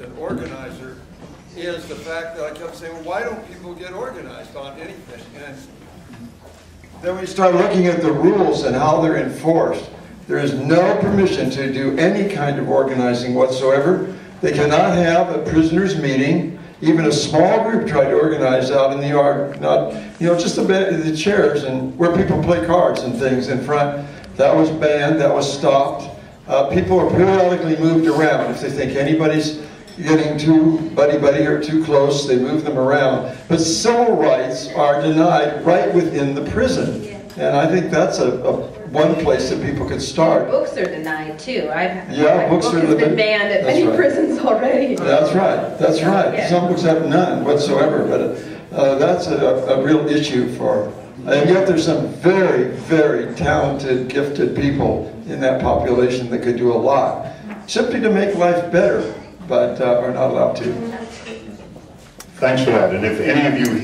an organizer is the fact that I kept saying, well, why don't people get organized on anything? And then we start looking at the rules and how they're enforced. There is no permission to do any kind of organizing whatsoever. They cannot have a prisoners meeting. Even a small group tried to organize out in the yard, not, you know, just the, the chairs and where people play cards and things in front. That was banned, that was stopped. Uh, people are periodically moved around. If they think anybody's getting too buddy-buddy or too close, they move them around. But civil rights are denied right within the prison. And I think that's a, a one place that people could start. Books are denied too. I've, Yeah, my books book are has been banned at many right. prisons already. That's right, that's right. Yeah. Some books have none whatsoever, but uh, that's a, a real issue for, and yet there's some very, very talented, gifted people in that population that could do a lot, simply to make life better, but uh, are not allowed to. Thanks for that. And if any of you